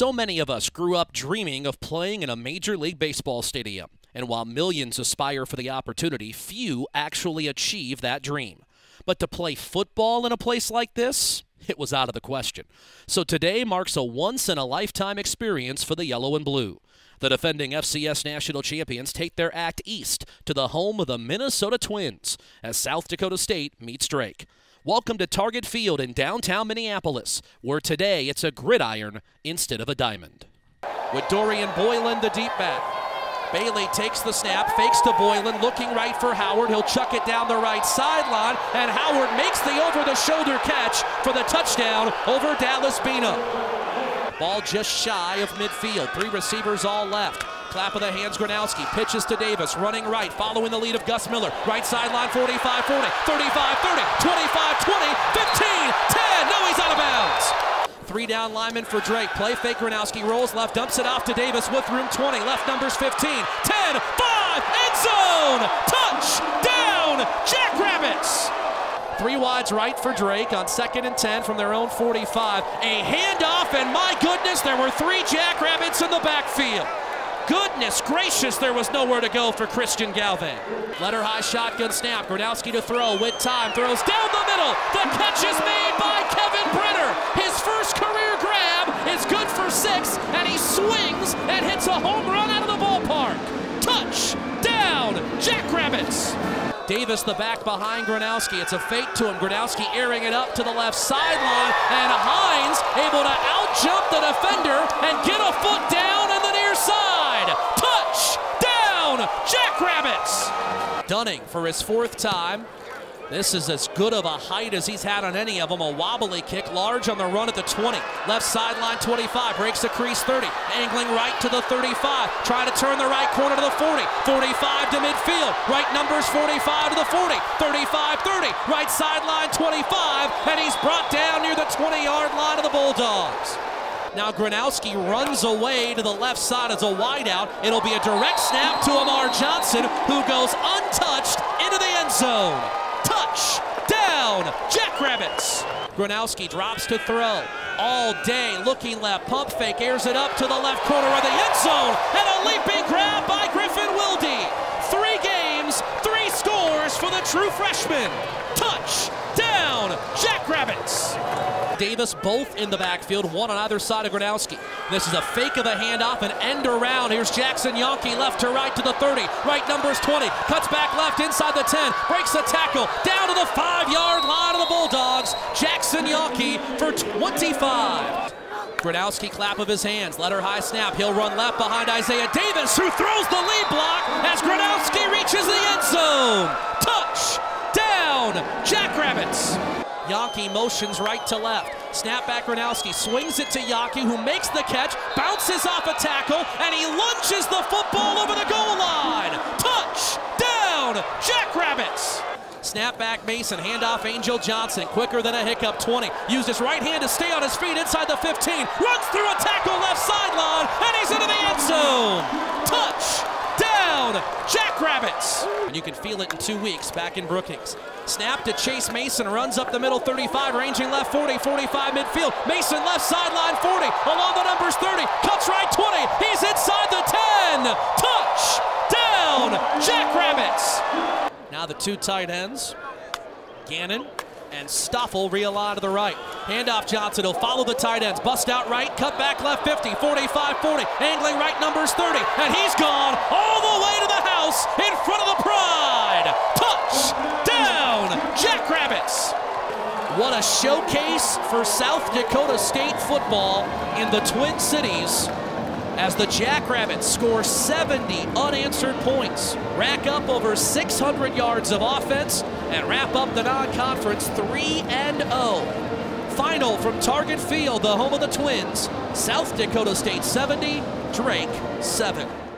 So many of us grew up dreaming of playing in a Major League Baseball stadium. And while millions aspire for the opportunity, few actually achieve that dream. But to play football in a place like this, it was out of the question. So today marks a once in a lifetime experience for the yellow and blue. The defending FCS national champions take their act east to the home of the Minnesota Twins as South Dakota State meets Drake. Welcome to Target Field in downtown Minneapolis, where today it's a gridiron instead of a diamond. With Dorian Boylan, the deep back. Bailey takes the snap, fakes to Boylan, looking right for Howard. He'll chuck it down the right sideline, and Howard makes the over the shoulder catch for the touchdown over Dalys Beanum. Ball just shy of midfield. Three receivers all left. Clap of the hands, Gronowski pitches to Davis, running right, following the lead of Gus Miller. Right sideline, 45 40, 35 30, 25 20, 15 10. No, he's out of bounds. Three down lineman for Drake. Play fake, Gronowski rolls left, dumps it off to Davis with room 20. Left numbers 15, 10, 5, end zone. Touchdown, Jackrabbits. Three wides right for Drake on second and 10 from their own 45. A handoff, and my goodness, there were three Jackrabbits in the backfield. Goodness gracious, there was nowhere to go for Christian Galvin. Letter high shotgun snap. Gronowski to throw with time. Throws down the middle. The catch is made by Kevin Brenner. His first career grab is good for six, and he swings and hits a home run out of the ballpark. Touchdown, Jackrabbits. Davis, the back behind Gronowski. It's a fake to him. Gronowski airing it up to the left sideline, and Heins able to outjump the defender and get a foot down Jackrabbits! Dunning for his fourth time. This is as good of a height as he's had on any of them. A wobbly kick, large on the run at the 20. Left sideline 25, breaks the crease 30. Angling right to the 35. Try to turn the right corner to the 40. 45 to midfield. Right numbers 45 to the 40. 35 30. Right sideline 25. And he's brought down near the 20 yard line of the Bulldogs. Now Gronowski runs away to the left side as a wideout. It'll be a direct snap to Amar Johnson, who goes untouched into the end zone. Touchdown, Jackrabbits. Gronowski drops to throw. All day, looking left, pump fake, airs it up to the left corner of the end zone, and a leaping grab by Griffin Wilde. Three games, three scores for the true freshman. Touchdown, Jackrabbits. Davis both in the backfield, one on either side of Gronowski. This is a fake of a handoff, an end around. Here's Jackson Janke left to right to the 30. Right numbers 20. Cuts back left inside the 10. Breaks the tackle. Down to the five yard line of the Bulldogs. Jackson Janke for 25. Gronowski clap of his hands. letter high snap. He'll run left behind Isaiah Davis, who throws the lead block as Gronowski reaches the end zone. Touchdown, Jackrabbits. Janke motions right to left. Snap back Gronowski swings it to Janke, who makes the catch, bounces off a tackle, and he lunges the football over the goal line. Touchdown, Jackrabbits. Snap back Mason, handoff Angel Johnson, quicker than a hiccup 20. Used his right hand to stay on his feet inside the 15. Runs through a tackle left sideline, and he's into the end zone. Touchdown, Jackrabbits. And you can feel it in two weeks back in Brookings. Snap to Chase Mason, runs up the middle 35, ranging left 40, 45 midfield. Mason left sideline 40, along the numbers 30, cuts right 20. He's inside the 10. Touchdown, Jackrabbits. Now the two tight ends, Gannon and Stoffel realign to the right. Handoff Johnson, he'll follow the tight ends. Bust out right, cut back left 50, 45 40, angling right numbers 30, and he's gone all the way to the house in front of the pride. Touchdown, Jackrabbits. What a showcase for South Dakota State football in the Twin Cities as the Jackrabbits score 70 unanswered points, rack up over 600 yards of offense, and wrap up the non-conference 3 and 0. Final from Target Field, the home of the Twins, South Dakota State 70, Drake 7.